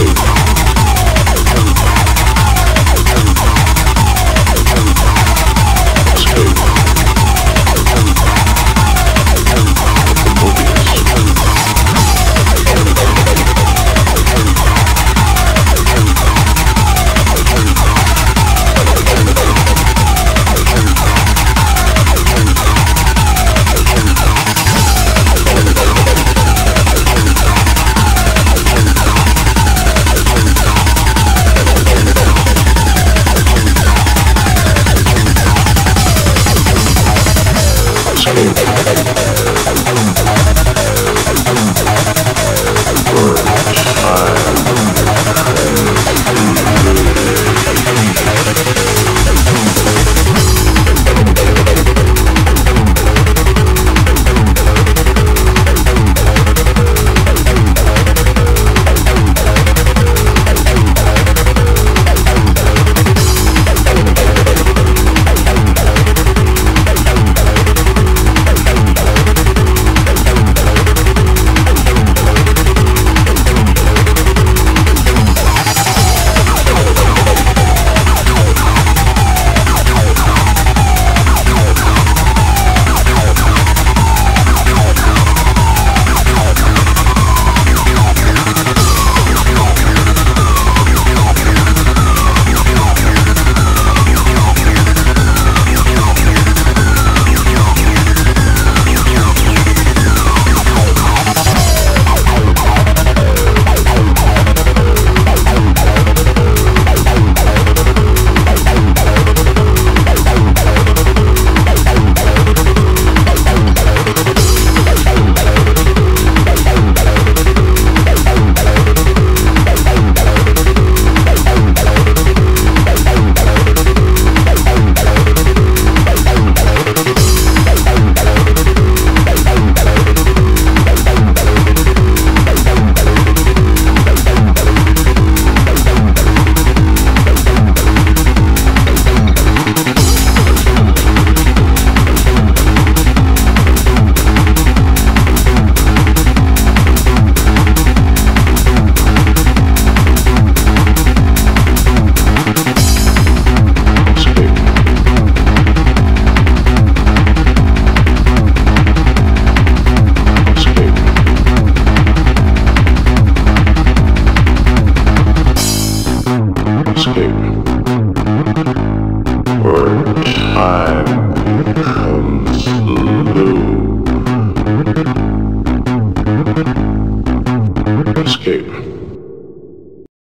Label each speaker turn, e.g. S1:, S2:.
S1: Hey. escape or time.